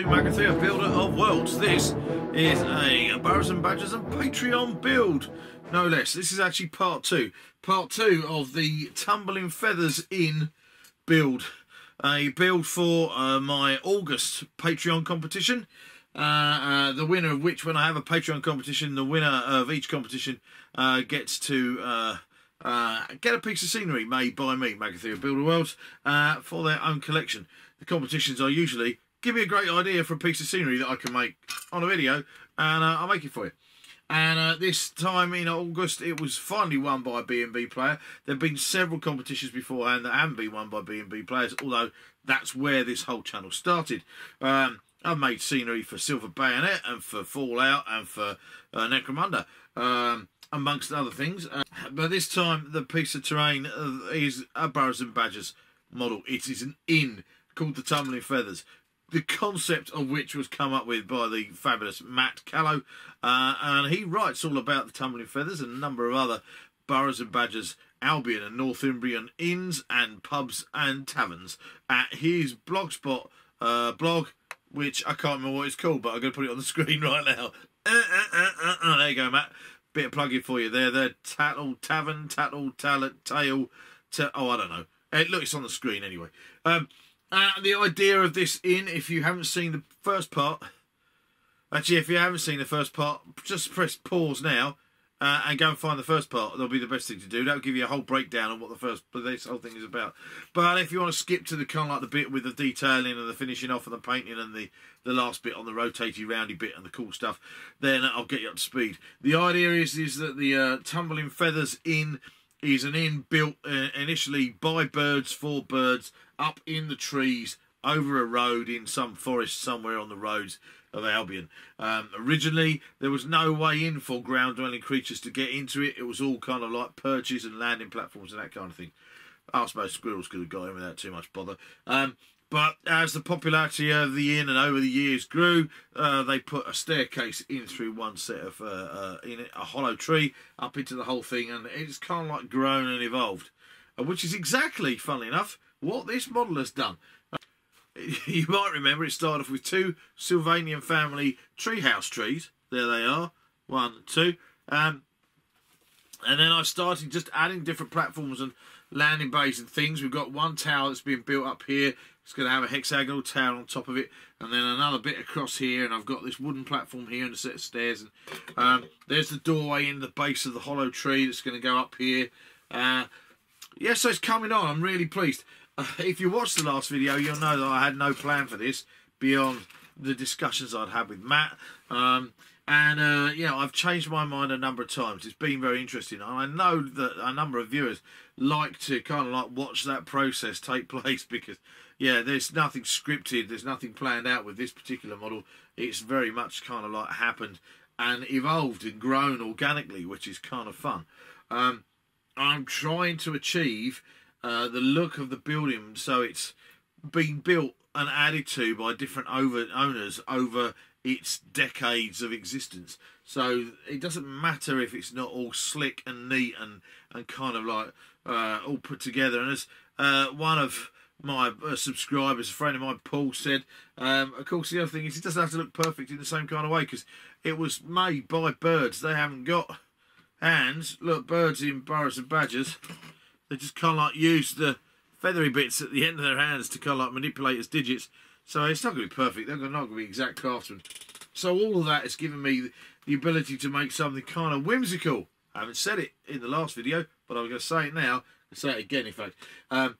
to Magrathea, Builder of Worlds. This is a Burrows and Badgers and Patreon build, no less. This is actually part two. Part two of the Tumbling Feathers in build. A build for uh, my August Patreon competition. Uh, uh, the winner of which, when I have a Patreon competition, the winner of each competition uh, gets to uh, uh, get a piece of scenery made by me, Magrathea Builder of Worlds, uh, for their own collection. The competitions are usually give me a great idea for a piece of scenery that I can make on a video, and uh, I'll make it for you. And uh, this time in August, it was finally won by a B&B player. There have been several competitions beforehand that haven't been won by B&B players, although that's where this whole channel started. Um, I've made scenery for Silver Bayonet and for Fallout and for uh, Necromunda, um, amongst other things. Uh, but this time, the piece of terrain uh, is a Burrows and Badgers model. It is an inn called the Tumbling Feathers the concept of which was come up with by the fabulous Matt Calow, uh, and he writes all about the Tumbling Feathers and a number of other Burrows and Badgers, Albion and Northumbrian inns and pubs and taverns at his blogspot uh, blog, which I can't remember what it's called, but I'm going to put it on the screen right now. Uh, uh, uh, there you go, Matt. Bit of plugging for you there. There, Tattle Tavern, Tattle Talent Tail. oh, I don't know. It looks on the screen anyway. Um, uh, the idea of this inn, if you haven't seen the first part, actually, if you haven't seen the first part, just press pause now uh, and go and find the first part. That'll be the best thing to do. That'll give you a whole breakdown on what the first, this whole thing is about. But if you want to skip to the kind of like the bit with the detailing and the finishing off and the painting and the the last bit on the rotating roundy bit and the cool stuff, then I'll get you up to speed. The idea is is that the uh, tumbling feathers inn is an inn built uh, initially by birds for birds up in the trees over a road in some forest somewhere on the roads of Albion. Um, originally, there was no way in for ground dwelling creatures to get into it. It was all kind of like perches and landing platforms and that kind of thing. I suppose squirrels could have got in without too much bother. Um, but as the popularity of the inn and over the years grew, uh, they put a staircase in through one set of uh, uh, in a hollow tree up into the whole thing, and it's kind of like grown and evolved, uh, which is exactly, funnily enough, what this model has done. you might remember it started off with two Sylvanian family treehouse trees. There they are, one, two. Um, and then I started just adding different platforms and landing bays and things. We've got one tower that's being built up here. It's going to have a hexagonal tower on top of it, and then another bit across here. And I've got this wooden platform here and a set of stairs. And um, there's the doorway in the base of the hollow tree that's going to go up here. Uh, yes, yeah, so it's coming on. I'm really pleased. if you watched the last video, you'll know that I had no plan for this beyond the discussions I'd had with Matt. Um, and uh, yeah, I've changed my mind a number of times. It's been very interesting. And I know that a number of viewers like to kind of like watch that process take place because, yeah, there's nothing scripted, there's nothing planned out with this particular model. It's very much kind of like happened and evolved and grown organically, which is kind of fun. Um, I'm trying to achieve uh, the look of the building, so it's been built and added to by different over owners over its decades of existence. So it doesn't matter if it's not all slick and neat and and kind of like uh, all put together. And as uh, one of my uh, subscribers, a friend of mine, Paul, said, um, of course, the other thing is it doesn't have to look perfect in the same kind of way because it was made by birds. They haven't got hands. Look, birds in burrows and badgers they just of like use the feathery bits at the end of their hands to kind of like manipulate as digits. So it's not going to be perfect. They're not going to be exact craftsmen. So all of that has given me the ability to make something kind of whimsical. I haven't said it in the last video, but I'm going to say it now. I'll say it again, in fact. Um,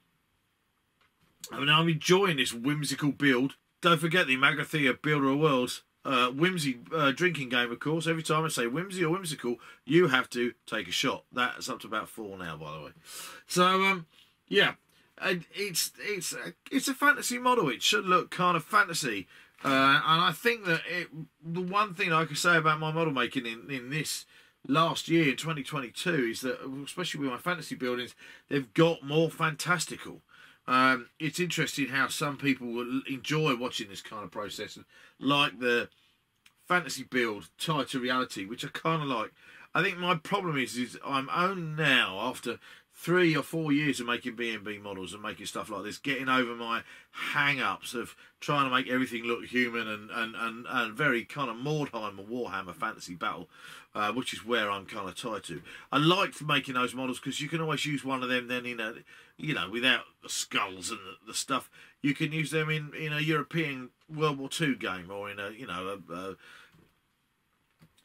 I mean, I'm enjoying this whimsical build. Don't forget the Magrathea Builder of Worlds uh, whimsy uh, drinking game, of course. Every time I say whimsy or whimsical, you have to take a shot. That's up to about four now, by the way. So, um, yeah, it's it's it's a fantasy model. It should look kind of fantasy, uh, and I think that it, the one thing I can say about my model making in in this last year in 2022 is that especially with my fantasy buildings, they've got more fantastical. Um, it's interesting how some people will enjoy watching this kind of process and like the fantasy build tied to reality, which I kind of like. I think my problem is, is I'm owned now after three or four years of making B&B models and making stuff like this, getting over my hang-ups of trying to make everything look human and, and, and, and very kind of Mordheim and Warhammer fantasy battle, uh, which is where I'm kind of tied to. I liked making those models because you can always use one of them then in a, you know, without the skulls and the, the stuff. You can use them in, in a European World War II game or in a, you know, a, a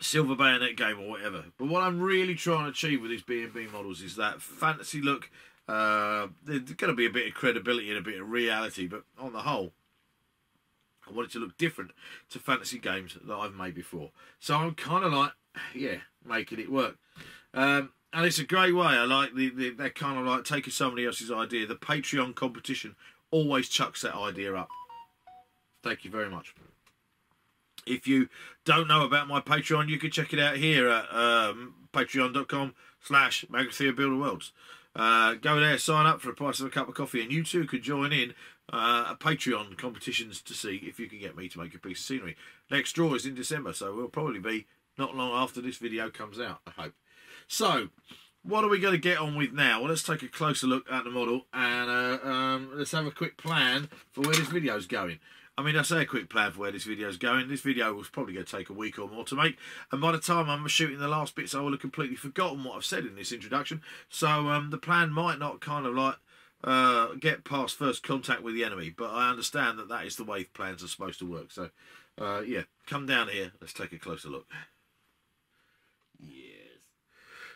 silver bayonet game or whatever. But what I'm really trying to achieve with these B&B models is that fantasy look. Uh, there's going to be a bit of credibility and a bit of reality, but on the whole, I want it to look different to fantasy games that I've made before. So I'm kind of like, yeah, making it work. Um, and it's a great way. I like the, the they're kind of like taking somebody else's idea. The Patreon competition always chucks that idea up. Thank you very much. If you don't know about my Patreon, you can check it out here at um, patreon.com slash Magrathea Builder Worlds. Uh, go there, sign up for the price of a cup of coffee, and you too could join in uh, a Patreon competitions to see if you can get me to make a piece of scenery. Next draw is in December, so we'll probably be not long after this video comes out, I hope. So, what are we going to get on with now? Well, let's take a closer look at the model and uh, um, let's have a quick plan for where this video is going. I mean, I say a quick plan for where this video is going. This video was probably going to take a week or more to make, and by the time I'm shooting the last bits, I will have completely forgotten what I've said in this introduction. So um, the plan might not kind of like uh, get past first contact with the enemy, but I understand that that is the way plans are supposed to work. So, uh, yeah, come down here. Let's take a closer look. Yes.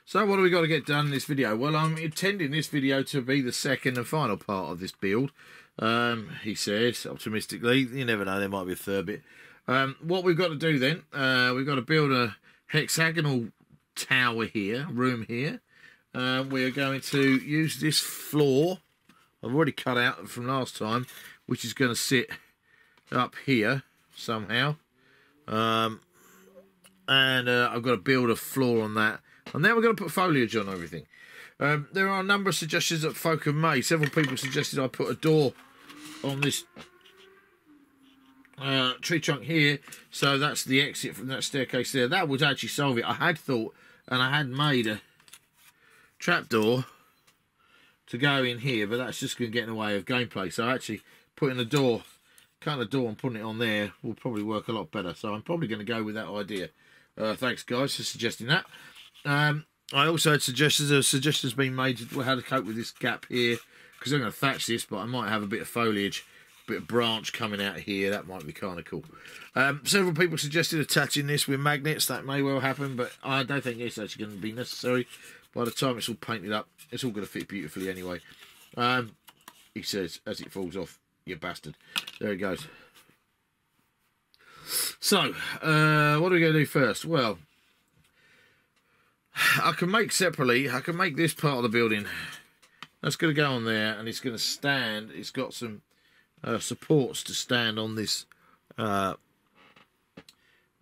So what do we got to get done in this video? Well, I'm intending this video to be the second and final part of this build. Um, he says optimistically. You never know, there might be a third bit. Um, what we've got to do then, uh, we've got to build a hexagonal tower here, room here. Uh, we're going to use this floor. I've already cut out from last time, which is going to sit up here somehow. Um, and uh, I've got to build a floor on that. And then we're going to put foliage on everything. Um, there are a number of suggestions that folk have made. Several people suggested I put a door on this uh, tree trunk here. So that's the exit from that staircase there. That would actually solve it. I had thought, and I had made a trapdoor to go in here, but that's just going to get in the way of gameplay. So actually putting a door, cutting a door and putting it on there will probably work a lot better. So I'm probably going to go with that idea. Uh, thanks, guys, for suggesting that. Um, I also had suggestions. A suggestions being made how to cope with this gap here because I'm going to thatch this, but I might have a bit of foliage, a bit of branch coming out here. That might be kind of cool. Um, several people suggested attaching this with magnets. That may well happen, but I don't think it's actually going to be necessary. By the time it's all painted up, it's all going to fit beautifully anyway. Um, he says as it falls off, you bastard. There it goes. So, uh, what are we going to do first? Well, I can make separately. I can make this part of the building that's going to go on there, and it's going to stand. It's got some uh, supports to stand on this uh,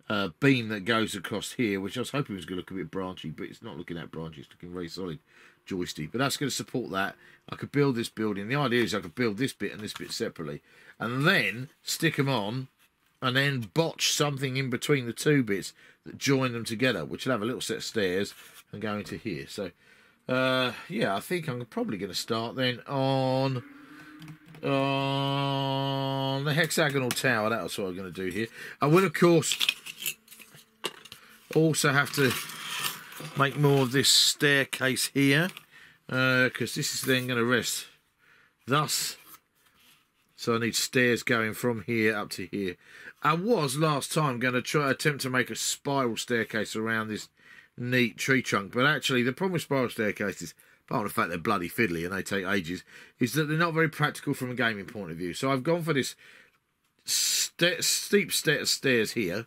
uh, beam that goes across here, which I was hoping was going to look a bit branchy, but it's not looking that branchy. It's looking very solid joisty. But that's going to support that. I could build this building. The idea is I could build this bit and this bit separately, and then stick them on, and then botch something in between the two bits that join them together, which will have a little set of stairs and go into here. So uh, yeah, I think I'm probably going to start then on on the hexagonal tower. That's what I'm going to do here. I will, of course, also have to make more of this staircase here because uh, this is then going to rest thus. So I need stairs going from here up to here. I was last time going to try attempt to make a spiral staircase around this neat tree trunk. But actually, the problem with spiral staircases, apart from the fact they're bloody fiddly and they take ages, is that they're not very practical from a gaming point of view. So I've gone for this st steep set of stairs here.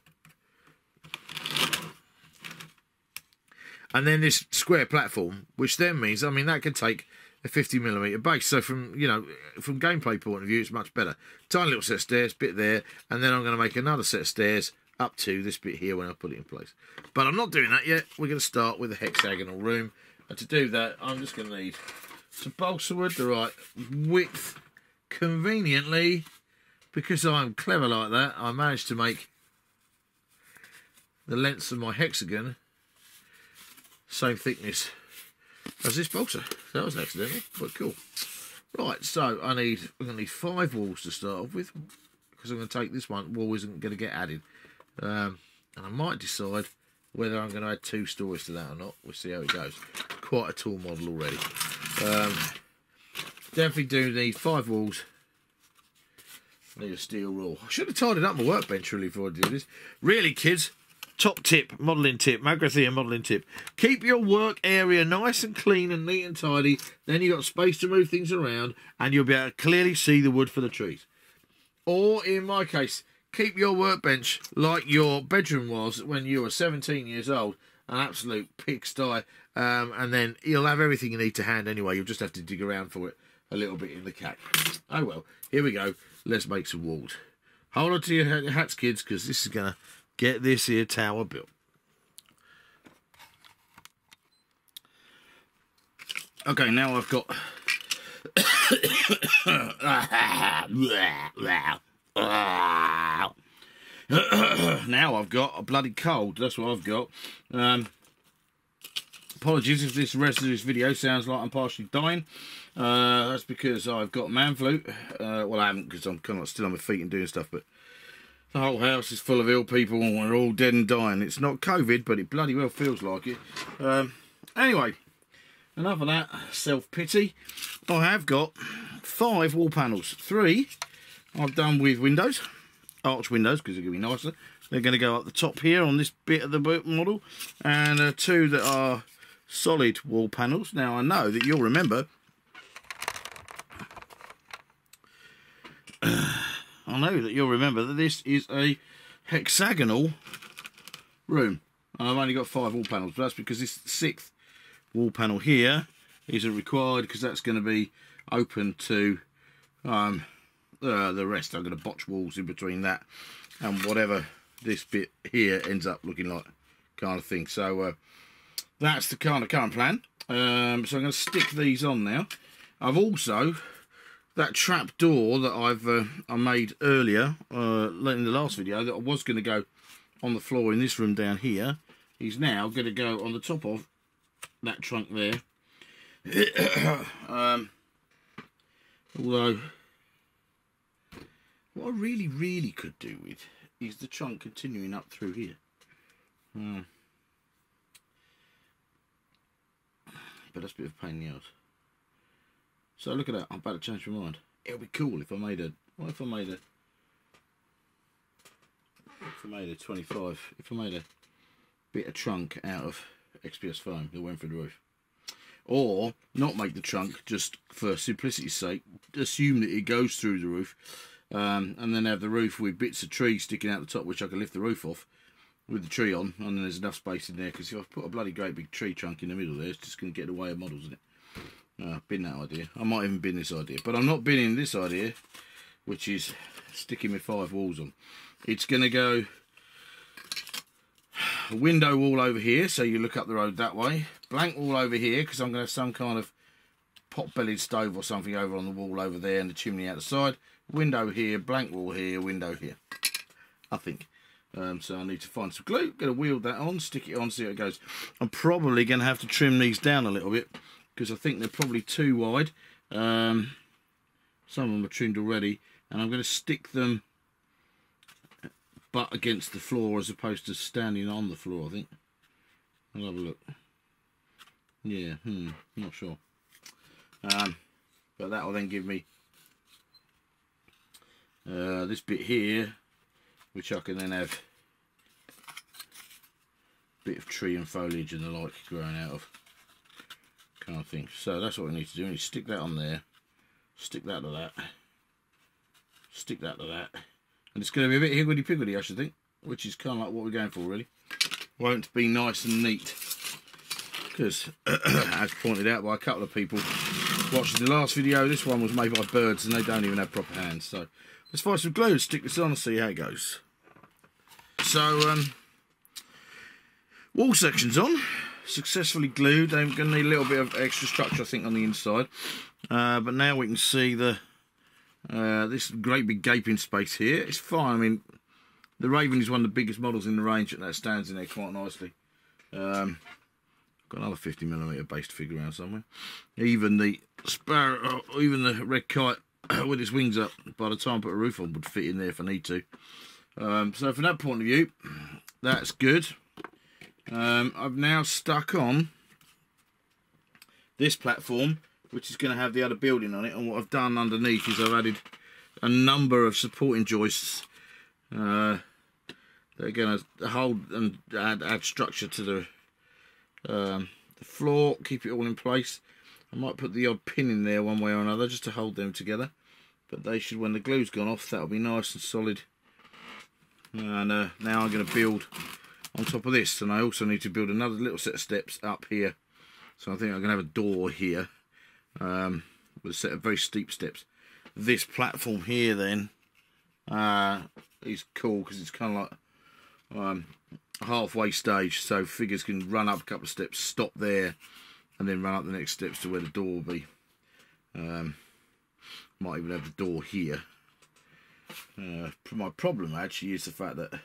And then this square platform, which then means, I mean, that can take a 50 millimeter base. So from you know from gameplay point of view, it's much better. Tiny little set of stairs, bit there, and then I'm going to make another set of stairs up to this bit here when I put it in place. But I'm not doing that yet. We're going to start with a hexagonal room. And to do that, I'm just going to need some balsa wood, the right width. Conveniently, because I'm clever like that, I managed to make the lengths of my hexagon same thickness As this balsa. That was accidental, but cool. Right, so I need I'm gonna need five walls to start off with because I'm gonna take this one. Wall isn't gonna get added, um, and I might decide whether I'm gonna add two stories to that or not. We'll see how it goes. Quite a tall model already. Um, definitely do need five walls. Need a steel rule. I should have tidied up my workbench really before I do this. Really, kids, top tip, modelling tip, Magrathea modelling tip. Keep your work area nice and clean and neat and tidy. Then you've got space to move things around and you'll be able to clearly see the wood for the trees. Or in my case, keep your workbench like your bedroom was when you were 17 years old. An absolute pigsty. Um, and then you'll have everything you need to hand anyway. You'll just have to dig around for it a little bit in the cat. Oh well, here we go. Let's make some walls. Hold on to your hats, kids, because this is going to get this here tower built. Okay, now I've got... now I've got a bloody cold. That's what I've got. Um, apologies if this rest of this video sounds like I'm partially dying. Uh, that's because I've got man flu. Uh, well, I haven't because I'm kind of still on my feet and doing stuff, but the whole house is full of ill people and we're all dead and dying. It's not COVID, but it bloody well feels like it. Um, anyway, enough of that self-pity. I have got five wall panels. Three I've done with windows, arch windows, because they're going to be nicer. They're going to go up the top here on this bit of the model. And uh, two that are solid wall panels. Now, I know that you'll remember I know that you'll remember that this is a hexagonal room. And I've only got five wall panels, but that's because this sixth wall panel here isn't required because that's going to be open to um, uh, the rest. I'm going to botch walls in between that and whatever this bit here ends up looking like kind of thing. So uh, that's the kind of current plan. Um, so I'm going to stick these on now. I've also that trap door that I've uh, I made earlier uh, in the last video that I was going to go on the floor in this room down here is now going to go on the top of that trunk there um, although what I really really could do with is the trunk continuing up through here hmm. but that's a bit of a pain in the ass so look at that, I'm about to change my mind. It would be cool if I made a, what if I made a, if I made a 25, if I made a bit of trunk out of XPS foam that went through the roof. Or not make the trunk, just for simplicity's sake, assume that it goes through the roof, um, and then have the roof with bits of tree sticking out the top, which I can lift the roof off with the tree on, and there's enough space in there, because if I put a bloody great big tree trunk in the middle there, it's just going to get in the way of models, isn't it? Uh, bin that idea. I might even bin this idea. But I'm not binning this idea, which is sticking my five walls on. It's going to go window wall over here, so you look up the road that way. Blank wall over here, because I'm going to have some kind of pot-bellied stove or something over on the wall over there and the chimney out the side. Window here, blank wall here, window here. I think. Um, so I need to find some glue. Going to wield that on, stick it on, see how it goes. I'm probably going to have to trim these down a little bit because I think they're probably too wide. Um, some of them are trimmed already, and I'm going to stick them butt against the floor as opposed to standing on the floor, I think. I'll have a look. Yeah, hmm, not sure. Um, but that will then give me uh, this bit here, which I can then have a bit of tree and foliage and the like growing out of kind of thing. So that's what we need to do. We need to stick that on there, stick that to that, stick that to that. And it's going to be a bit higgledy-piggledy, I should think, which is kind of like what we're going for, really. Won't be nice and neat. Because, as pointed out by a couple of people watching the last video, this one was made by birds and they don't even have proper hands. So, let's find some glue, and stick this on and see how it goes. So, um, wall section's on successfully glued. I'm going to need a little bit of extra structure, I think, on the inside. Uh, but now we can see the uh, this great big gaping space here. It's fine. I mean, the Raven is one of the biggest models in the range, and that stands in there quite nicely. Um, Got another 50 millimeter based figure around somewhere. Even the sparrow, or even the red kite with its wings up, by the time I put a roof on, would fit in there if I need to. Um, so from that point of view, that's good. Um, I've now stuck on this platform, which is going to have the other building on it. And what I've done underneath is I've added a number of supporting joists uh, that are going to hold and add, add structure to the, um, the floor, keep it all in place. I might put the odd pin in there one way or another just to hold them together. But they should, when the glue's gone off, that'll be nice and solid. And uh, now I'm going to build on top of this. And I also need to build another little set of steps up here. So I think I'm going to have a door here um, with a set of very steep steps. This platform here then uh, is cool because it's kind of like um, halfway stage. So figures can run up a couple of steps, stop there, and then run up the next steps to where the door will be. Um, might even have the door here. Uh, my problem actually is the fact that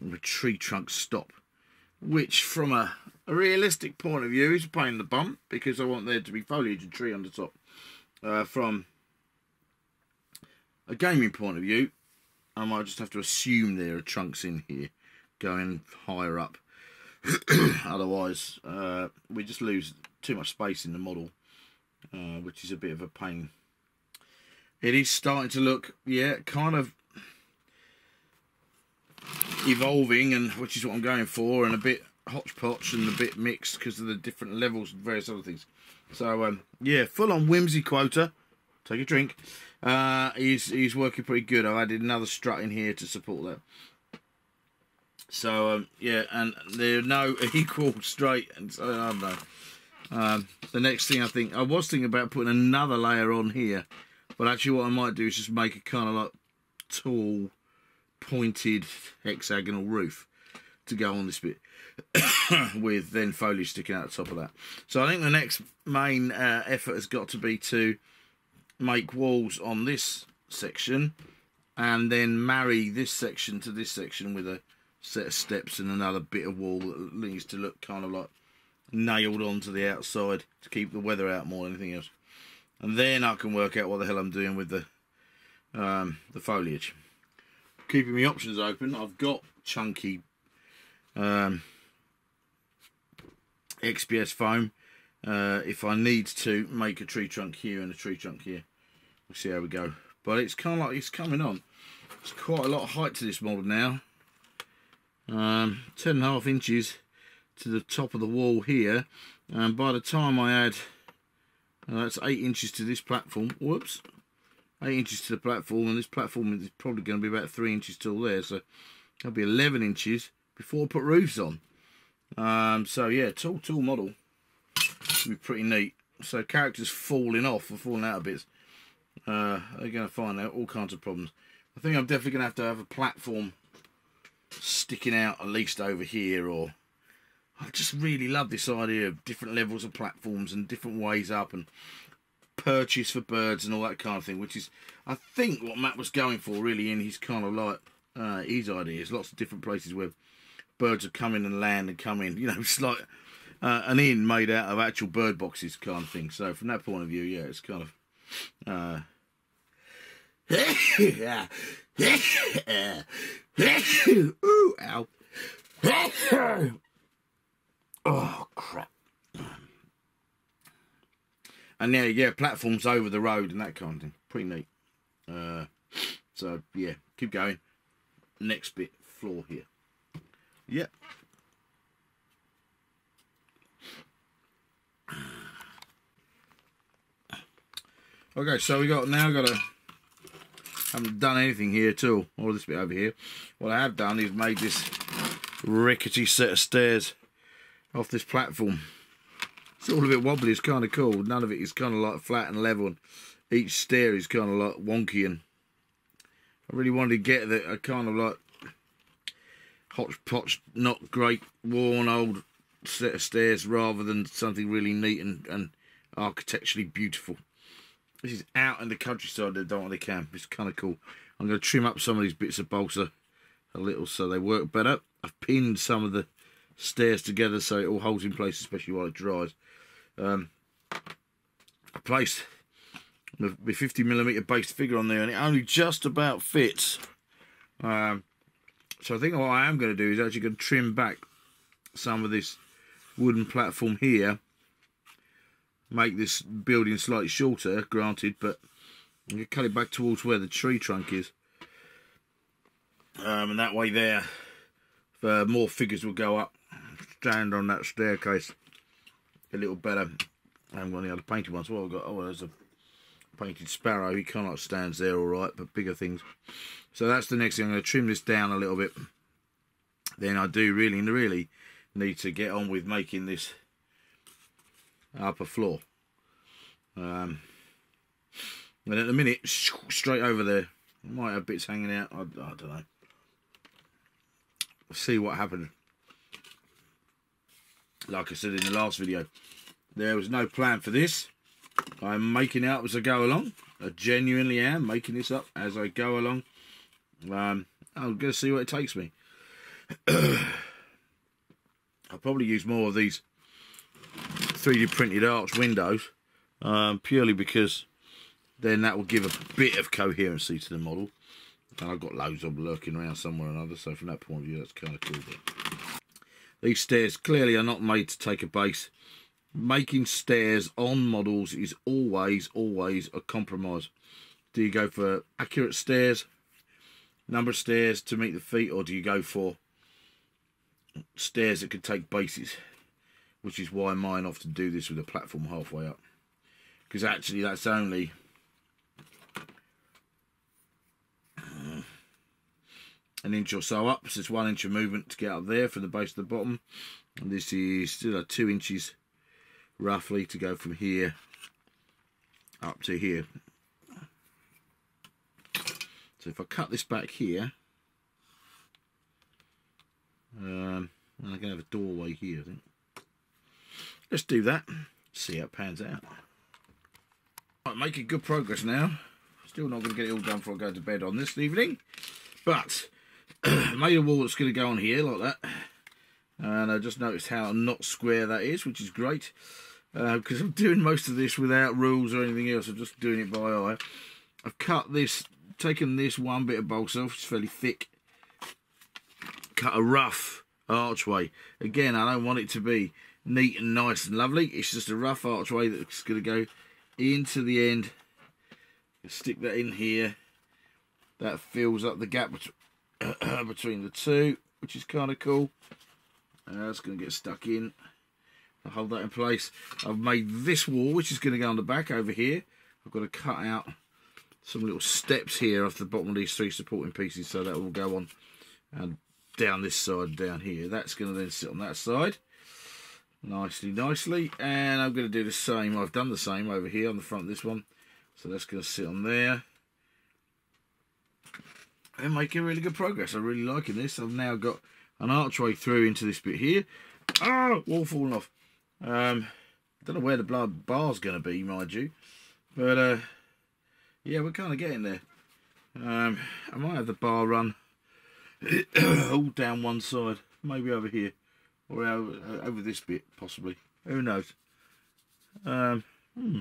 the tree trunks stop, which from a, a, realistic point of view is a pain in the bum because I want there to be foliage and tree on the top. Uh, from a gaming point of view, I might just have to assume there are trunks in here going higher up. Otherwise, uh, we just lose too much space in the model, uh, which is a bit of a pain. It is starting to look, yeah, kind of evolving, and which is what I'm going for, and a bit hodgepodge and a bit mixed because of the different levels and various other things. So, um, yeah, full on whimsy quota. Take a drink. Uh, he's he's working pretty good. I've added another strut in here to support that. So um, yeah, and there are no equal straight, and don't know. Um, the next thing I think I was thinking about putting another layer on here, but actually what I might do is just make a kind of like tall, pointed hexagonal roof to go on this bit with then foliage sticking out the top of that. So I think the next main uh, effort has got to be to make walls on this section and then marry this section to this section with a set of steps and another bit of wall that needs to look kind of like nailed onto the outside to keep the weather out more than anything else. And then I can work out what the hell I'm doing with the um, the foliage. Keeping my options open, I've got chunky um, XPS foam. Uh, if I need to make a tree trunk here and a tree trunk here, we'll see how we go. But it's kind of like it's coming on. It's quite a lot of height to this model now. Um, ten and a half inches to the top of the wall here. And by the time I add uh, that's 8 inches to this platform. Whoops. 8 inches to the platform and this platform is probably going to be about 3 inches tall there so that'll be 11 inches before I put roofs on. Um, so yeah tall tall model. Be pretty neat. So characters falling off or falling out of bits. Uh, they're going to find out all kinds of problems. I think I'm definitely going to have to have a platform sticking out at least over here or I just really love this idea of different levels of platforms and different ways up and perches for birds and all that kind of thing, which is, I think, what Matt was going for really in his kind of like uh, his ideas. Lots of different places where birds have come in and land and come in. You know, it's like uh, an inn made out of actual bird boxes kind of thing. So from that point of view, yeah, it's kind of. Uh, Ooh, ow. Oh, crap. And yeah, yeah, platforms over the road and that kind of thing. Pretty neat. Uh, so, yeah, keep going. Next bit, floor here. Yep. Okay, so we got now got a haven't done anything here at all. All this bit over here. What I have done is made this rickety set of stairs off this platform. It's all a bit wobbly, it's kind of cool. None of it is kind of like flat and level. And each stair is kind of like wonky and I really wanted to get a kind of like hodgepodge, not great, worn old set of stairs rather than something really neat and, and architecturally beautiful. This is out in the countryside, they don't to camp. It's kind of cool. I'm going to trim up some of these bits of balsa a little so they work better. I've pinned some of the stairs together so it all holds in place, especially while it dries. Um, I placed the 50 millimeter base figure on there, and it only just about fits. Um, so I think what I am going to do is actually going to trim back some of this wooden platform here, make this building slightly shorter, granted, but I'm going to cut it back towards where the tree trunk is. Um, and that way there, uh, more figures will go up, stand on that staircase a little better. I haven't got any other painted ones. Well, I've got, oh, there's a painted sparrow. He kind of stands there all right, but bigger things. So that's the next thing. I'm going to trim this down a little bit. Then I do really, really need to get on with making this upper floor. Um, and at the minute, straight over there, might have bits hanging out. I, I don't know. We'll see what happens. Like I said in the last video, there was no plan for this. I'm making out as I go along. I genuinely am making this up as I go along. Um, I'm going to see what it takes me. I'll probably use more of these 3D printed arch windows um, purely because then that will give a bit of coherency to the model. And I've got loads of lurking around somewhere or another, so from that point of view, that's kind of cool. But these stairs clearly are not made to take a base. Making stairs on models is always, always a compromise. Do you go for accurate stairs, number of stairs to meet the feet, or do you go for stairs that could take bases? Which is why mine often do this with a platform halfway up. Because actually that's only an inch or so up. So it's one inch of movement to get up there from the base to the bottom. And this is still a two inches roughly to go from here up to here. So if I cut this back here, um, I can have a doorway here, I think. Let's do that. See how it pans out. Right, making good progress now. Still not going to get it all done before I go to bed on this evening. But made a wall that's going to go on here like that. And I just noticed how not square that is, which is great. Because uh, I'm doing most of this without rules or anything else. I'm just doing it by eye. I've cut this, taken this one bit of balsa off, it's fairly thick. Cut a rough archway. Again, I don't want it to be neat and nice and lovely. It's just a rough archway that's going to go into the end. Stick that in here. That fills up the gap between between the two, which is kind of cool. Uh, it's going to get stuck in. I'll hold that in place. I've made this wall, which is going to go on the back over here. I've got to cut out some little steps here off the bottom of these three supporting pieces, so that will go on and down this side down here. That's going to then sit on that side nicely, nicely. And I'm going to do the same. I've done the same over here on the front of this one. So that's going to sit on there and making really good progress. I'm really liking this. I've now got an archway through into this bit here. Oh, wall falling off. Um, don't know where the blood bar's going to be, mind you. But, uh, yeah, we're kind of getting there. Um, I might have the bar run all down one side. Maybe over here. Or over, uh, over this bit, possibly. Who knows? Um, hmm.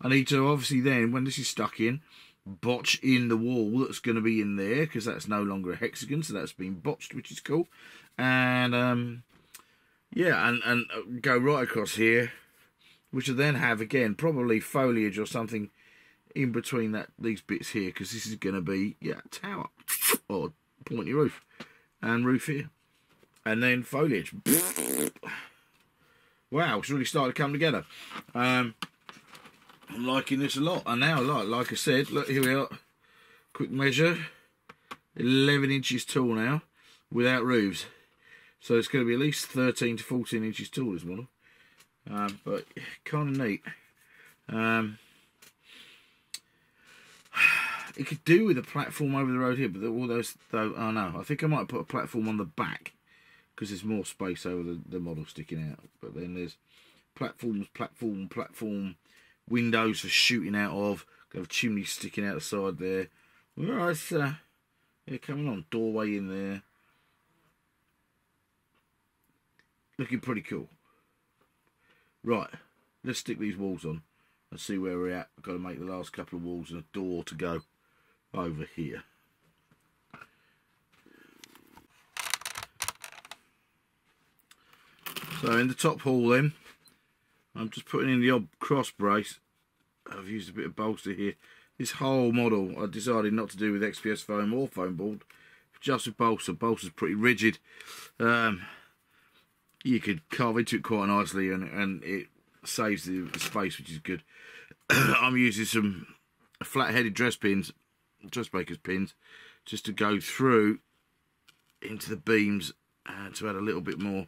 I need to, obviously then, when this is stuck in, botch in the wall that's going to be in there because that's no longer a hexagon so that's been botched which is cool and um yeah and and uh, go right across here which will then have again probably foliage or something in between that these bits here because this is going to be yeah tower or pointy roof and roof here and then foliage wow it's really started to come together um I'm liking this a lot. And now, like, like I said, look, here we are. Quick measure. 11 inches tall now, without roofs. So it's going to be at least 13 to 14 inches tall, this model. Um, but kind of neat. Um, it could do with a platform over the road here, but all those, though, oh no, I think I might put a platform on the back because there's more space over the, the model sticking out. But then there's platforms, platform, platform, windows for shooting out of. Got a chimney sticking out the side there. Well, it's uh, yeah, coming on. Doorway in there. looking pretty cool. Right, let's stick these walls on and see where we're at. I've got to make the last couple of walls and a door to go over here. So in the top hall then, I'm just putting in the odd cross brace. I've used a bit of balsa here. This whole model I decided not to do with XPS foam or foam board, just with balsa. Balsa's pretty rigid. Um, you could carve into it quite nicely and, and it saves the space, which is good. I'm using some flat-headed dress pins, dressmaker's pins, just to go through into the beams uh, to add a little bit more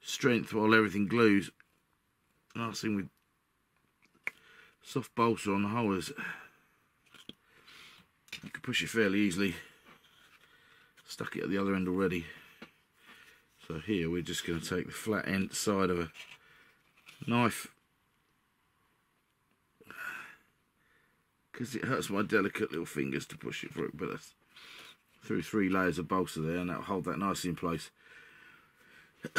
strength while everything glues. Last thing with soft balsa on the hole is you can push it fairly easily. Stuck it at the other end already. So here we're just going to take the flat end side of a knife because it hurts my delicate little fingers to push it through but that's through three layers of balsa there and that'll hold that nicely in place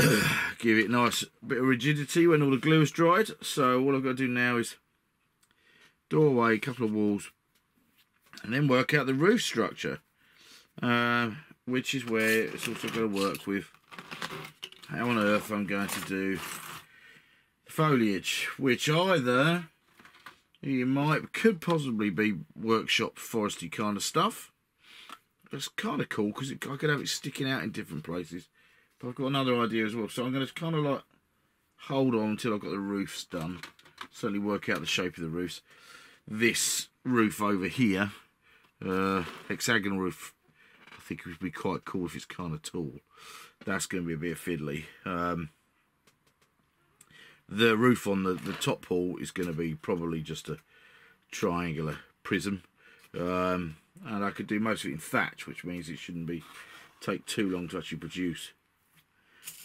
give it a nice bit of rigidity when all the glue is dried. So all I've got to do now is doorway, couple of walls, and then work out the roof structure, uh, which is where it's also going to work with how on earth I'm going to do foliage, which either you might could possibly be workshop foresty kind of stuff. It's kind of cool because I could have it sticking out in different places. But I've got another idea as well. So I'm going to kind of like hold on until I've got the roofs done. Certainly work out the shape of the roofs. This roof over here, uh, hexagonal roof, I think it would be quite cool if it's kind of tall. That's going to be a bit fiddly. Um, the roof on the, the top hall is going to be probably just a triangular prism. Um, and I could do most of it in thatch, which means it shouldn't be take too long to actually produce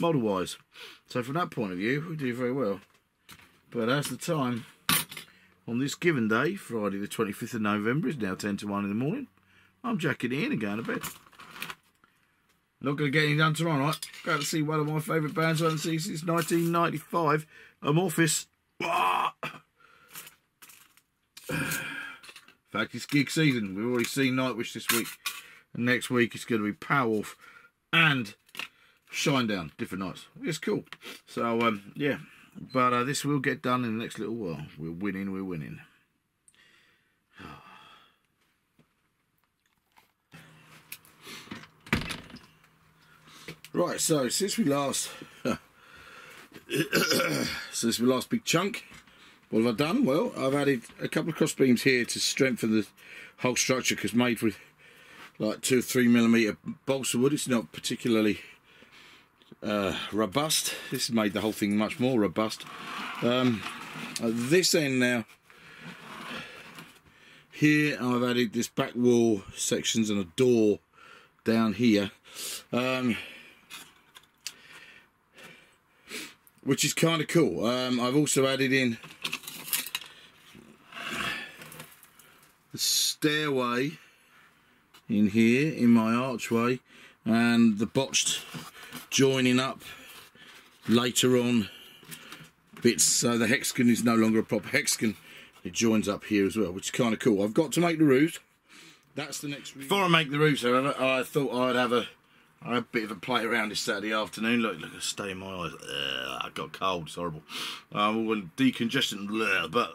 model wise. So from that point of view, we do very well. But as the time on this given day, Friday the 25th of November, is now 10 to 1 in the morning, I'm jacking in and going to bed. Not going to get any done tomorrow night. Going to see one of my favourite bands I haven't seen since 1995, Amorphis. In fact, it's gig season. We've already seen Nightwish this week. And next week it's going to be Powerwolf and Shinedown, different nights. It's cool. So, um, yeah. But uh, this will get done in the next little while. We're winning, we're winning. Right, so since we last, since we last big chunk, what have I done? Well, I've added a couple of cross beams here to strengthen the whole structure because made with like two or three millimeter balsa wood. It's not particularly uh, robust. This has made the whole thing much more robust. Um, this end now, here I've added this back wall sections and a door down here. Um, which is kind of cool. Um, I've also added in the stairway in here in my archway and the botched joining up later on bits so the hexagon is no longer a proper hexagon it joins up here as well which is kind of cool I've got to make the roofs that's the next before I make the roofs however I thought I'd have a I a bit of a play around this Saturday afternoon. Look, look, I stay in my eyes. I got cold. It's horrible. Um, all decongestant. Ugh, but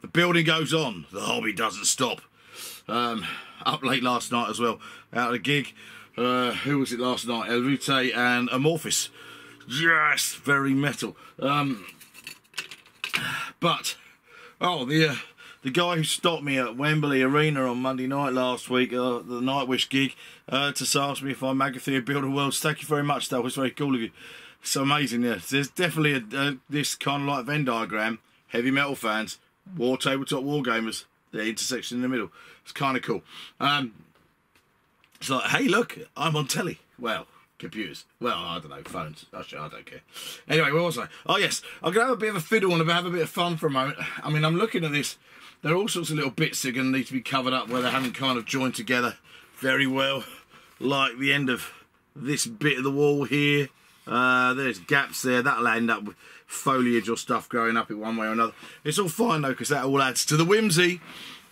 the building goes on. The hobby doesn't stop. Um, up late last night as well. Out of a gig. Uh, who was it last night? El Rute and Amorphis. Yes, very metal. Um, but oh, the uh, the guy who stopped me at Wembley Arena on Monday night last week, uh, the Nightwish gig, uh, to ask me if I'm Magrathea Builder Worlds. Thank you very much. That was very cool of you. It's amazing. Yeah, there's definitely a, this kind of like Venn diagram. Heavy metal fans, war tabletop war gamers. The intersection in the middle. It's kind of cool. Um, it's like, hey, look, I'm on telly. Well, computers. Well, I don't know, phones. Actually, I don't care. Anyway, where was I? Oh, yes, I'm going to have a bit of a fiddle and have a bit of fun for a moment. I mean, I'm looking at this. There are all sorts of little bits that are going to need to be covered up where they haven't kind of joined together very well. Like the end of this bit of the wall here. Uh, there's gaps there. That'll end up with foliage or stuff growing up in one way or another. It's all fine though because that all adds to the whimsy.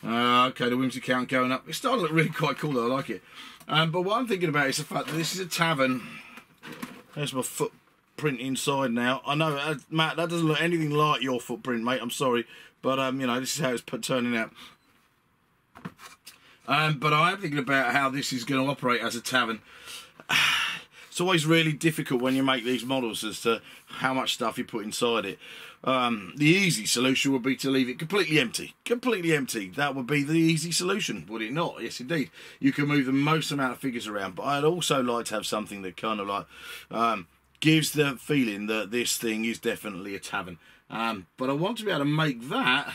Uh, okay, the whimsy count going up. It's starting to look really quite cool though. I like it. Um, but what I'm thinking about is the fact that this is a tavern. There's my footprint inside now. I know, uh, Matt, that doesn't look anything like your footprint, mate. I'm sorry, but um, you know, this is how it's turning out. Um, but I am thinking about how this is going to operate as a tavern. It's always really difficult when you make these models as to how much stuff you put inside it. Um, the easy solution would be to leave it completely empty. Completely empty. That would be the easy solution, would it not? Yes, indeed. You can move the most amount of figures around, but I'd also like to have something that kind of like um, gives the feeling that this thing is definitely a tavern. Um, but I want to be able to make that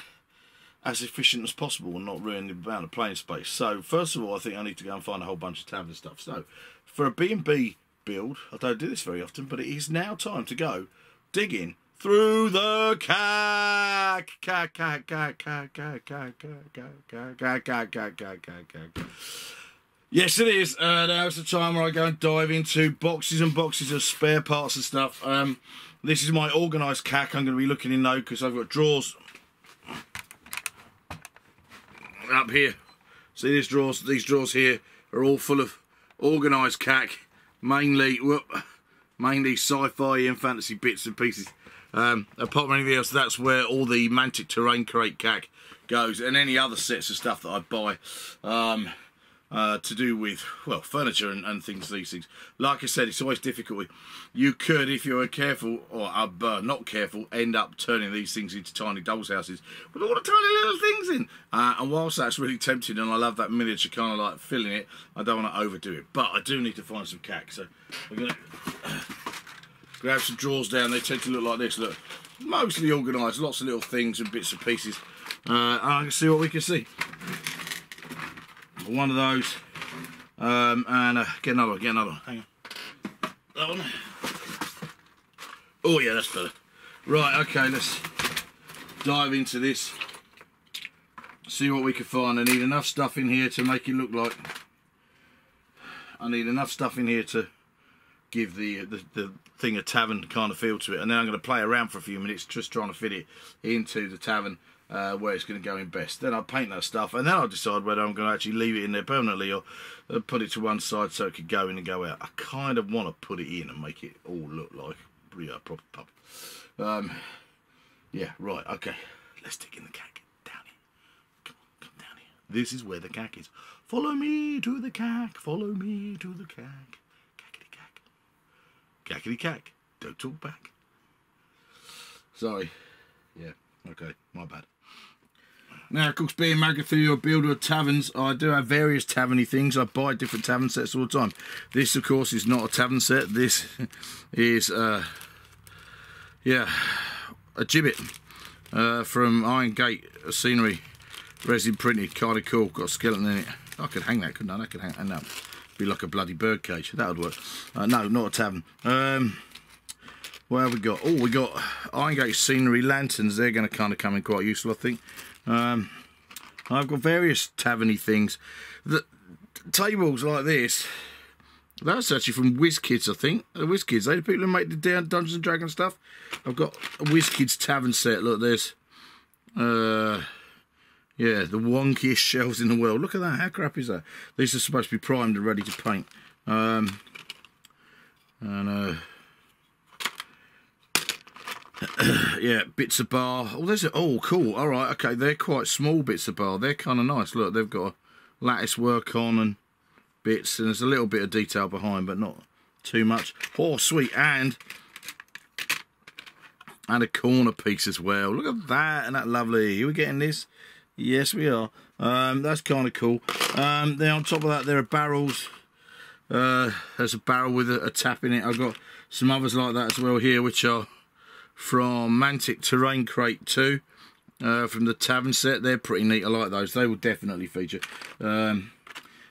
as efficient as possible and not ruin the amount of playing space. So first of all, I think I need to go and find a whole bunch of tavern stuff. So for a B&B build, I don't do this very often, but it is now time to go digging through the cack. Cack, cack, cack, cack, cack, cack, cack, cack, cack, cack, cack. Yes, it is. Uh, now's the time where I go and dive into boxes and boxes of spare parts and stuff. Um, this is my organised cack I'm going to be looking in now because I've got drawers up here. See these drawers? These drawers here are all full of organised cack, mainly mainly sci-fi and fantasy bits and pieces. Um, apart from anything else, that's where all the Mantic Terrain Crate cack goes, and any other sets of stuff that I buy. Um, uh, to do with well furniture and, and, things these things. Like I said it's always difficult. You could if you were careful or uh, not careful end up turning these things into tiny dolls houses with all the tiny little things in. Uh, and whilst that's really tempting and I love that miniature kind of like filling it I don't want to overdo it. But I do need to find some cack so we're gonna grab some drawers down they tend to look like this look mostly organised lots of little things and bits and pieces uh, I can see what we can see one of those. Um, and uh, get another get another one. Hang on. That one. Oh yeah, that's better. Right, okay, let's dive into this. See what we can find. I need enough stuff in here to make it look like. I need enough stuff in here to give the, the, the thing a tavern kind of feel to it. And then I'm going to play around for a few minutes just trying to fit it into the tavern uh, where it's going to go in best. Then I'll paint that stuff, and then I'll decide whether I'm going to actually leave it in there permanently or uh, put it to one side so it could go in and go out. I kind of want to put it in and make it all look like a proper pub. Um, yeah, right, okay. Let's dig in the cack. Down here. Come on, come down here. This is where the cack is. Follow me to the cack. Follow me to the cack. Cackety cack. Don't talk back. Sorry. Yeah, okay, my bad. Now, of course, being Magrathea or builder of taverns, I do have various taverny things. I buy different tavern sets all the time. This, of course, is not a tavern set. This is, uh, yeah, a gibbet uh, from Iron Gate scenery, resin printed, kind of cool. Got a skeleton in it. I could hang that, couldn't I? I could hang that. No, be like a bloody bird cage. That would work. Uh, no, not a tavern. Um, what have we got? Oh, we got Iron Gate scenery lanterns. They're going to kind of come in quite useful, I think. Um, I've got various taverny things. The tables like this, that's actually from WizKids, I think. The WizKids, they the people who make the Dungeons and Dragons stuff. I've got a WizKids tavern set. Look, there's, uh, yeah, the wonkiest shelves in the world. Look at that. How crap is that? These are supposed to be primed and ready to paint. Um, and uh, yeah, bits of bar. Oh, there's a, oh, cool. All right, okay. They're quite small bits of bar. They're kind of nice. Look, they've got lattice work on and bits, and there's a little bit of detail behind, but not too much. Oh, sweet, and and a corner piece as well. Look at that, and that lovely. Are we getting this? Yes, we are. Um, that's kind of cool. Um, then on top of that, there are barrels. Uh, there's a barrel with a, a tap in it. I've got some others like that as well here, which are from Mantic Terrain Crate 2 uh, from the Tavern set. They're pretty neat. I like those. They will definitely feature. Um,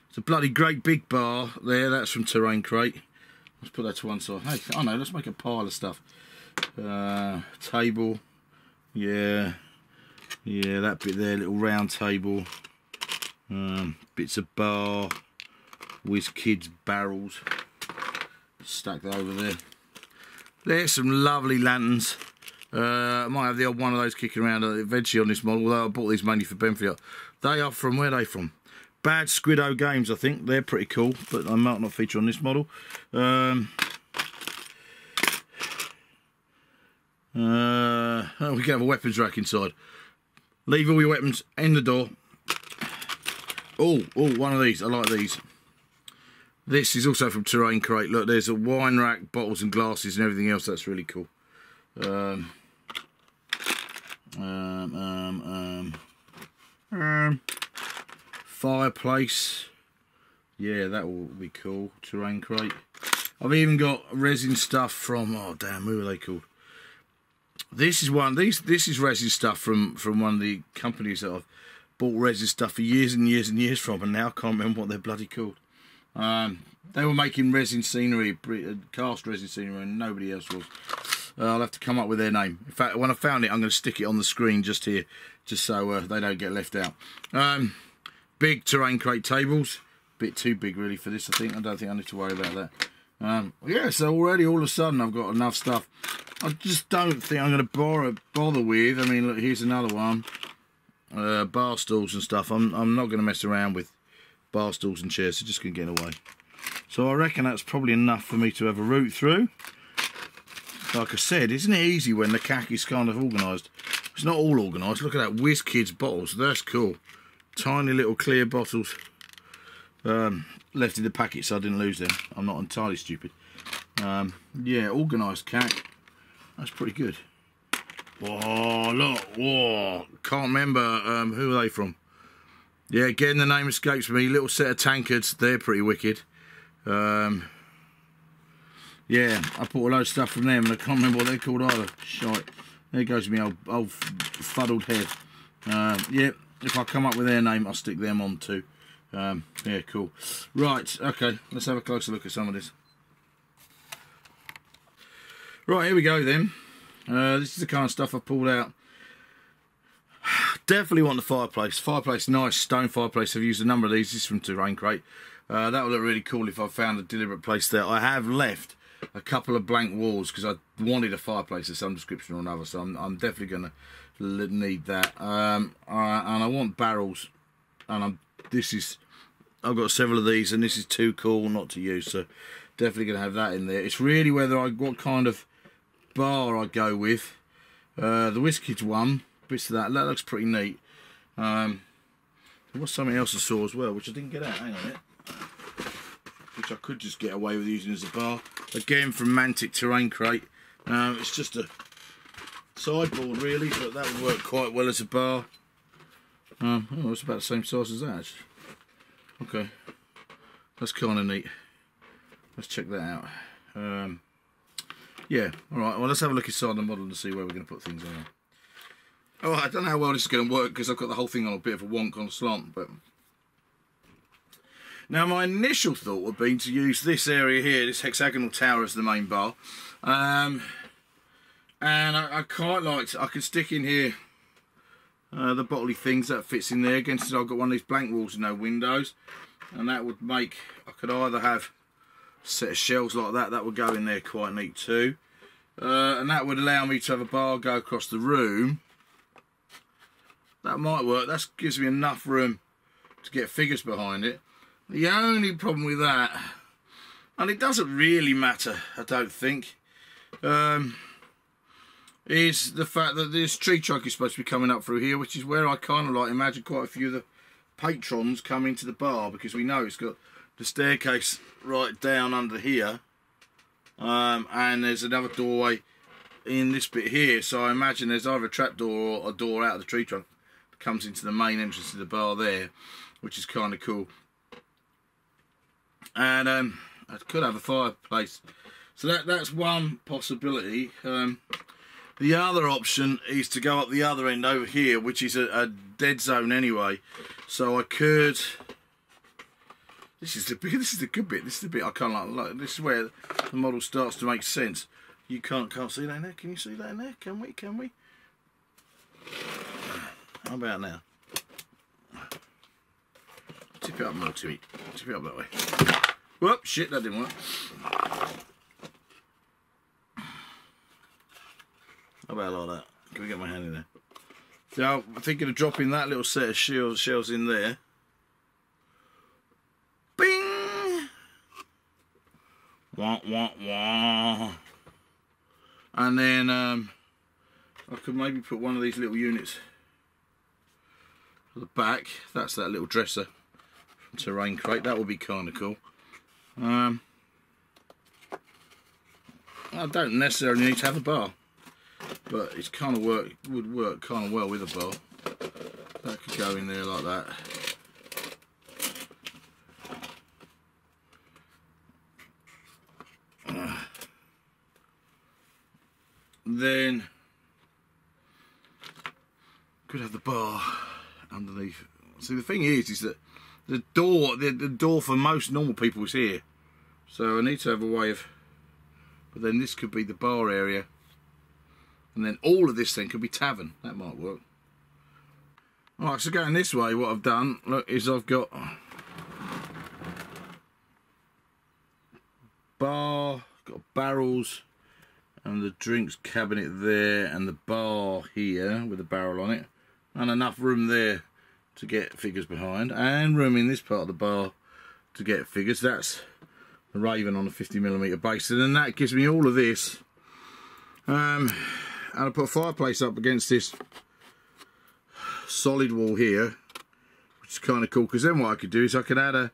it's a bloody great big bar there. That's from Terrain Crate. Let's put that to one side. Hey, I know. Let's make a pile of stuff. Uh, table. Yeah. Yeah, that bit there. Little round table. Um, bits of bar. WizKids barrels. Stack that over there. There's some lovely lanterns. Uh, I might have the odd one of those kicking around eventually on this model, although I bought these mainly for Benfield. They are from, where are they from? Bad Squiddo Games, I think. They're pretty cool, but I might not feature on this model. Um, uh, oh, we can have a weapons rack inside. Leave all your weapons in the door. Oh, oh, one of these. I like these. This is also from Terrain Crate. Look, there's a wine rack, bottles and glasses and everything else. That's really cool. Um, um, um, um, um, fireplace. Yeah, that will be cool. Terrain Crate. I've even got resin stuff from, oh damn, who are they called? This is one, these, this is resin stuff from, from one of the companies that I've bought resin stuff for years and years and years from, and now I can't remember what they're bloody called. Um, they were making resin scenery, uh, cast resin scenery, and nobody else was. Uh, I'll have to come up with their name. In fact, when I found it, I'm going to stick it on the screen just here, just so uh, they don't get left out. Um, big terrain crate tables. Bit too big, really, for this, I think. I don't think I need to worry about that. Um, yeah, so already, all of a sudden, I've got enough stuff. I just don't think I'm going to bother, bother with. I mean, look, here's another one. Uh, bar stools and stuff. I'm, I'm not going to mess around with bar stools and chairs. They're just going to get away. So I reckon that's probably enough for me to have a route through. Like I said, isn't it easy when the khaki's kind of organised? It's not all organised. Look at that WizKids bottles. That's cool. Tiny little clear bottles. Um, left in the packet so I didn't lose them. I'm not entirely stupid. Um, yeah, organised cat. That's pretty good. Whoa, look. Whoa. Can't remember um, who are they from. Yeah, again, the name escapes me. Little set of tankards. They're pretty wicked. Um, yeah, I bought a load of stuff from them and I can't remember what they're called either. Shite. There goes me old, old fuddled head. Uh, yeah, if I come up with their name, I'll stick them on too. Um, yeah, cool. Right, okay, let's have a closer look at some of this. Right, here we go then. Uh, this is the kind of stuff I pulled out. Definitely want the fireplace. Fireplace, nice stone fireplace. I've used a number of these. This is from Terrain Crate. Uh, that would look really cool if I found a deliberate place there. I have left a couple of blank walls because I wanted a fireplace of some description or another. So I'm, I'm definitely going to need that. Um, and I want barrels. And I'm, this is, I've got several of these and this is too cool not to use. So definitely going to have that in there. It's really whether I, what kind of bar I go with. Uh, the WizKids one, bits of that, that looks pretty neat. Um, there was something else I saw as well, which I didn't get out. Hang on minute which I could just get away with using as a bar. Again from Mantic Terrain Crate. Um, it's just a sideboard really, but that would work quite well as a bar. Um, oh, it's about the same size as that. Okay, that's kind of neat. Let's check that out. Um, yeah, alright, well let's have a look inside the model and see where we're going to put things on. Oh, I don't know how well this is going to work because I've got the whole thing on a bit of a wonk on a slant, but now my initial thought would be to use this area here, this hexagonal tower as the main bar. Um, and I, I quite liked, I could stick in here uh, the bottly things that fits in there. Against it I've got one of these blank walls and no windows. And that would make, I could either have a set of shelves like that, that would go in there quite neat too. Uh, and that would allow me to have a bar go across the room. That might work, that gives me enough room to get figures behind it. The only problem with that, and it doesn't really matter, I don't think, um, is the fact that this tree trunk is supposed to be coming up through here, which is where I kind of like imagine quite a few of the patrons come into the bar because we know it's got the staircase right down under here um, and there's another doorway in this bit here so I imagine there's either a trap door or a door out of the tree trunk that comes into the main entrance to the bar there which is kind of cool and um, I could have a fireplace. So that that's one possibility. Um, the other option is to go up the other end over here, which is a, a dead zone anyway. So I could. This is the this is the good bit. This is the bit I kind of like. This is where the model starts to make sense. You can't can't see that in there. Can you see that in there? Can we? Can we? How about now? Tip it up more, Timmy. Tip it up that way. Whoop, shit, that didn't work. About like that? Can we get my hand in there? Yeah, I'm thinking of dropping that little set of shells, shells in there. Bing! Wah, wah, wah. And then um, I could maybe put one of these little units at the back. That's that little dresser from Terrain Crate. That would be kind of cool. Um, I don't necessarily need to have a bar, but it's kind of work would work kind of well with a bar. That could go in there like that. then could have the bar underneath. See, the thing is, is that the door, the, the door for most normal people is here. So I need to have a way of, but then this could be the bar area. And then all of this thing could be tavern. That might work. Alright, so going this way, what I've done, look, is I've got bar, got barrels, and the drinks cabinet there, and the bar here with a barrel on it, and enough room there to get figures behind, and room in this part of the bar to get figures. That's the Raven on a 50mm base, and then that gives me all of this. Um, and I put a fireplace up against this solid wall here, which is kind of cool, because then what I could do is I could add a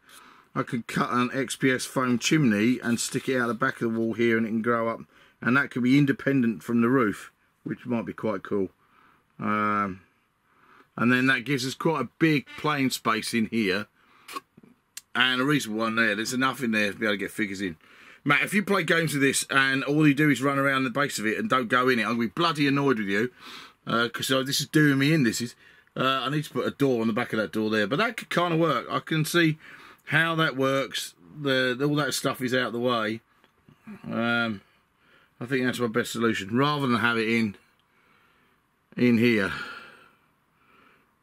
I could cut an XPS foam chimney and stick it out the back of the wall here and it can grow up. And that could be independent from the roof which might be quite cool. Um, and then that gives us quite a big playing space in here. And a reasonable one there there's enough in there to be able to get figures in Matt if you play games with this and all you do is run around the base of it and don't go in it to be bloody annoyed with you because uh, this is doing me in this is uh, I need to put a door on the back of that door there but that could kind of work I can see how that works, the all that stuff is out of the way. Um, I think that's my best solution, rather than have it in in here,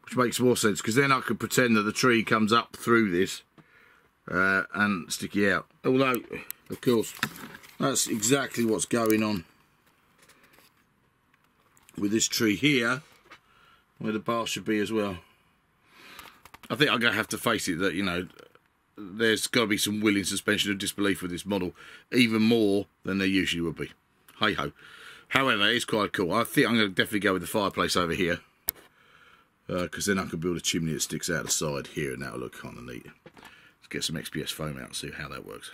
which makes more sense because then I could pretend that the tree comes up through this uh, and stick it out. Although, of course, that's exactly what's going on with this tree here, where the bar should be as well. I think I'm going to have to face it that, you know, there's got to be some willing suspension of disbelief with this model, even more than there usually would be. Hey ho. However, it's quite cool. I think I'm going to definitely go with the fireplace over here. Because uh, then I can build a chimney that sticks out the side here and that'll look kind of neat. Get some XPS foam out and see how that works.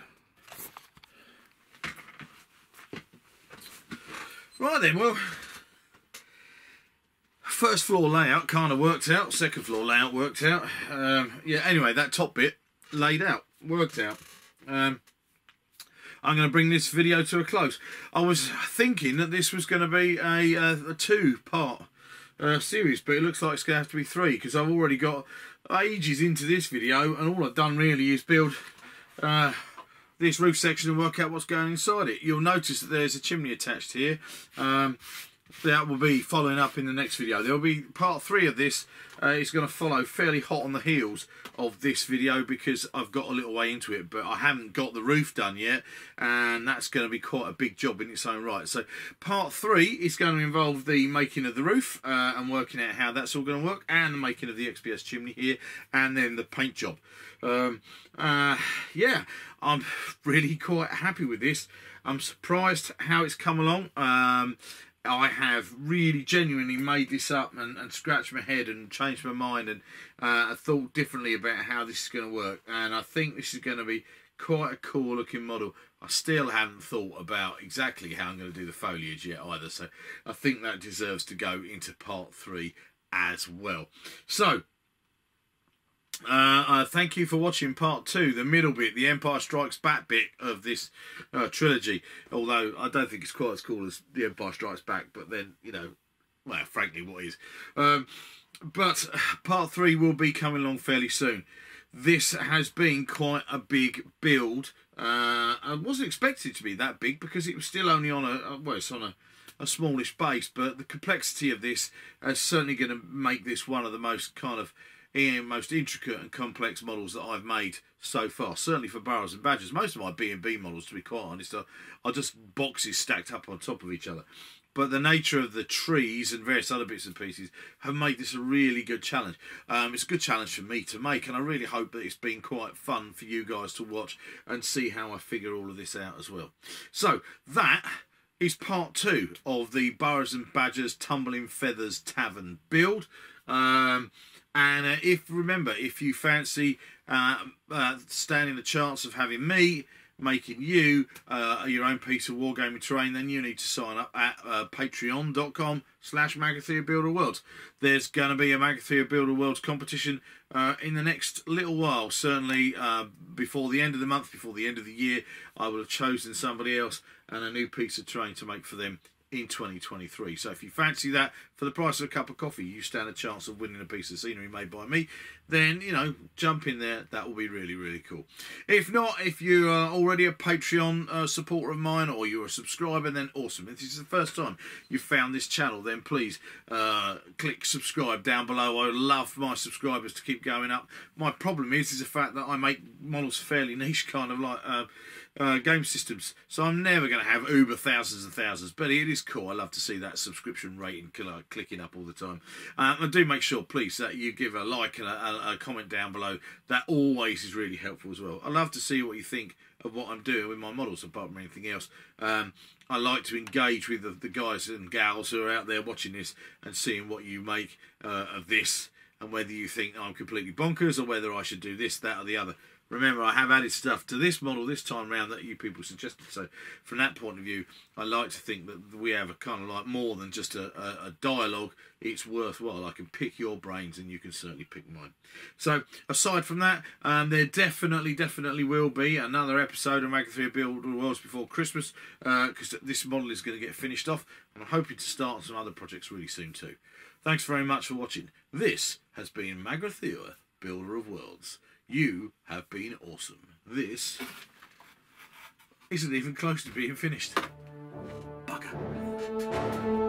Right then, well, first floor layout kind of worked out, second floor layout worked out. Um, yeah, anyway, that top bit laid out, worked out. Um, I'm going to bring this video to a close. I was thinking that this was going to be a, a, a two-part uh, series, but it looks like it's going to have to be three because I've already got ages into this video and all I've done really is build uh, this roof section and work out what's going inside it. You'll notice that there's a chimney attached here. Um, that will be following up in the next video. There will be part three of this. Uh, it's going to follow fairly hot on the heels of this video because I've got a little way into it, but I haven't got the roof done yet, and that's going to be quite a big job in its own right. So part three is going to involve the making of the roof uh, and working out how that's all going to work, and the making of the XPS chimney here, and then the paint job. Um, uh, yeah, I'm really quite happy with this. I'm surprised how it's come along. Um, I have really genuinely made this up and, and scratched my head and changed my mind and uh, thought differently about how this is going to work. And I think this is going to be quite a cool looking model. I still haven't thought about exactly how I'm going to do the foliage yet either. So I think that deserves to go into part three as well. So uh, uh, thank you for watching part two, the middle bit, the Empire Strikes Back bit of this uh, trilogy. Although I don't think it's quite as cool as the Empire Strikes Back, but then, you know, well, frankly, what is. Um, but part three will be coming along fairly soon. This has been quite a big build. Uh, I wasn't expected to be that big because it was still only on a, well, it's on a, a smallish base, but the complexity of this is certainly going to make this one of the most kind of in most intricate and complex models that I've made so far. Certainly for Burrows and Badgers. Most of my B&B models, to be quite honest, are, are just boxes stacked up on top of each other. but the nature of the trees and various other bits and pieces have made this a really good challenge. Um, it's a good challenge for me to make, and I really hope that it's been quite fun for you guys to watch and see how I figure all of this out as well. So that is part two of the Burrows and Badgers Tumbling Feathers Tavern build. Um, and uh, if remember, if you fancy uh, uh, standing the chance of having me making you uh, your own piece of wargaming terrain, then you need to sign up at uh, patreon.com slash Magrathea Builder Worlds. There's going to be a Magrathea Builder Worlds competition uh, in the next little while. Certainly before the end of the month, before the end of the year, I will have chosen somebody else and a new piece of terrain to make for them in 2023. So if you fancy that for the price of a cup of coffee, you stand a chance of winning a piece of scenery made by me, then, you know, jump in there. That will be really, really cool. If not, if you are already a Patreon uh, supporter of mine or you're a subscriber, then awesome. If this is the first time you've found this channel, then please uh, click subscribe down below. I love my subscribers to keep going up. My problem is, is the fact that I make models fairly niche, kind of like... Uh, uh, game systems. So I'm never going to have uber thousands and thousands, but it is cool. I love to see that subscription rating clicking up all the time. Uh, and do make sure, please, that you give a like and a, a, comment down below. That always is really helpful as well. I love to see what you think of what I'm doing with my models, apart from anything else. Um, I like to engage with the, the, guys and gals who are out there watching this and seeing what you make uh, of this and whether you think I'm completely bonkers or whether I should do this, that, or the other. Remember, I have added stuff to this model this time round that you people suggested. So, from that point of view, I like to think that we have a kind of like more than just a, a, a dialogue. It's worthwhile. I can pick your brains, and you can certainly pick mine. So, aside from that, um, there definitely, definitely will be another episode of Magrathea Build of Worlds before Christmas because uh, this model is going to get finished off, and I'm hoping to start some other projects really soon too. Thanks very much for watching. This has been Magrathea, Builder of Worlds. You have been awesome. This isn't even close to being finished. Bugger.